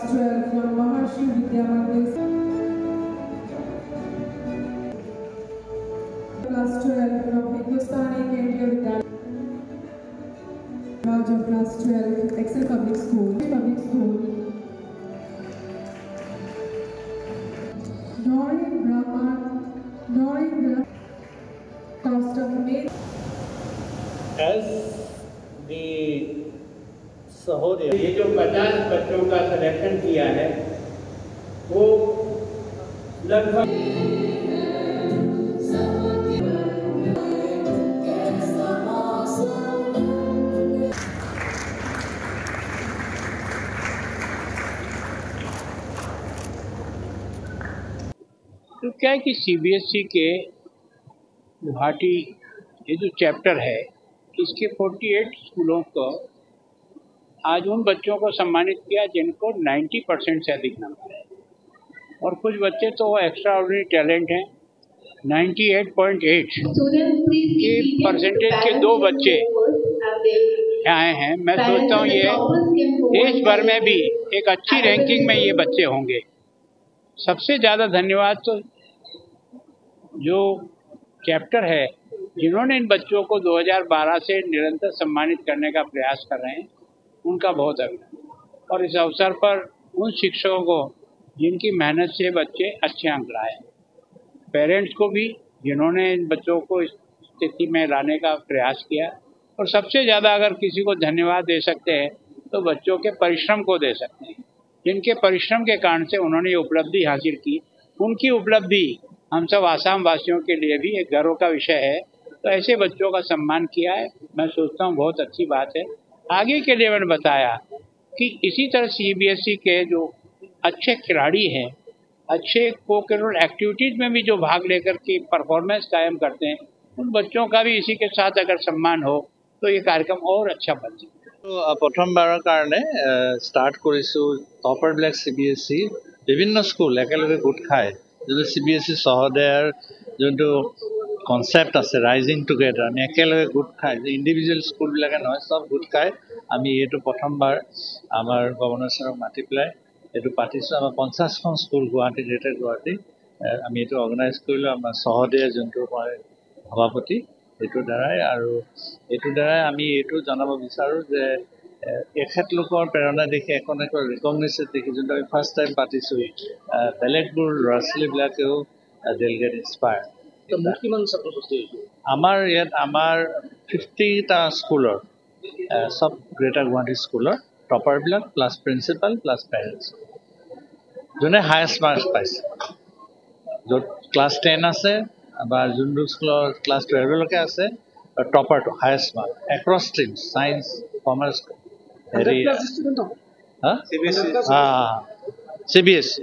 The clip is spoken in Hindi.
12. Pratiti Sharma, class 12 from Maharshi Vidya Mandir. Class 12 from Hindustani Kendriya Vidyalaya. Raj of class 12, Excel Public School. Public School. Noreen Brahman, Noreen Brahman, cost of maid. as the Sahodaya ये जो 50 बच्चों का सिलेक्शन किया है, वो लगभग तो क्या है कि सीबीएसई के गुवाहाटी, ये जो चैप्टर है, इसके 48 स्कूलों को आज उन बच्चों को सम्मानित किया जिनको 90 परसेंट से अधिक नंबर है और कुछ बच्चे तो एक्स्ट्रा ऑर्डिनरी टैलेंट हैं। 98.8 के परसेंटेज के दो बच्चे आए हैं। मैं सोचता हूँ ये देश भर में भी एक अच्छी रैंकिंग में ये बच्चे होंगे। सबसे ज़्यादा धन्यवाद तो जो चैप्टर है, जिन्होंने इन बच्चों को 2012 से निरंतर सम्मानित करने का प्रयास कर रहे हैं। उनका बहुत अभिनंदन और इस अवसर पर उन शिक्षकों को जिनकी मेहनत से बच्चे अच्छे अंक लाए पेरेंट्स को भी, जिन्होंने इन बच्चों को इस स्थिति में लाने का प्रयास किया, और सबसे ज़्यादा अगर किसी को धन्यवाद दे सकते हैं तो बच्चों के परिश्रम को दे सकते हैं। जिनके परिश्रम के कारण से उन्होंने ये उपलब्धि हासिल की, उनकी उपलब्धि हम सब आसाम वासियों के लिए भी एक गर्व का विषय है। तो ऐसे बच्चों का सम्मान किया है। मैं सोचता हूँ बहुत अच्छी बात है। आगे के लिए मैंने बताया कि इसी तरह सीबीएसई के जो अच्छे खिलाड़ी हैं अच्छे को करिकुलर एक्टिविटीज में भी जो भाग लेकर के परफॉर्मेंस कायम करते हैं उन बच्चों का भी इसी के साथ अगर सम्मान हो तो ये कार्यक्रम और अच्छा बन सकता है ত' প্ৰথমবাৰৰ কাৰণে ষ্টাৰ্ট কৰিছোঁ টপাৰবিলাক চি বি এছ ই বিভিন্ন স্কুল একেলগে গোট খাই যোনটো চি বি এছ ই সহদয়াৰ যোনটো কনচেপ্ট আছে ৰাইজিং টুগেডাৰ আমি একেলগে গোট খাই যে ইণ্ডিভিজুৱেল স্কুলবিলাকে নহয় চব গোট খাই আমি এইটো প্ৰথমবাৰ আমাৰ গভৰ্ণৰ ছাৰক মাতি পেলাই এইটো পাতিছোঁ। আমাৰ পঞ্চাছখন স্কুল গুৱাহাটী গ্ৰেটাৰ গুৱাহাটী আমি এইটো অৰ্গেনাইজ কৰিলোঁ। আমাৰ সহদয়া যোনটো মই সভাপতি এইটোৰ দ্বাৰাই। আৰু এইটোৰ দ্বাৰাই আমি এইটো জনাব বিচাৰোঁ যে এখেতলোকৰ প্ৰেৰণা দেখি এখন এখন ৰিকগনিশ্যন দেখি যোনটো আমি ফাৰ্ষ্ট টাইম পাতিছোঁ বেলেগবোৰ ল'ৰা ছোৱালীবিলাকেও দিল গেট ইনস্পায়াৰ আমাৰ ইয়াত আমাৰ ফিফটিটা স্কুলৰ চব গ্ৰেটাৰ গুৱাহাটী স্কুলৰ টপাৰবিলাক প্লাছ প্ৰিন্সিপাল প্লাছ পেৰেণ্টছ যোনে হায়েষ্ট মাৰ্কছ পাইছে। য'ত ক্লাছ টেন আছে বা যোনটো স্কুলৰ ক্লাছ টুৱেলভলৈকে আছে টপাৰটো highest mark across stream science commerce হেৰি হা চি বি এছ চি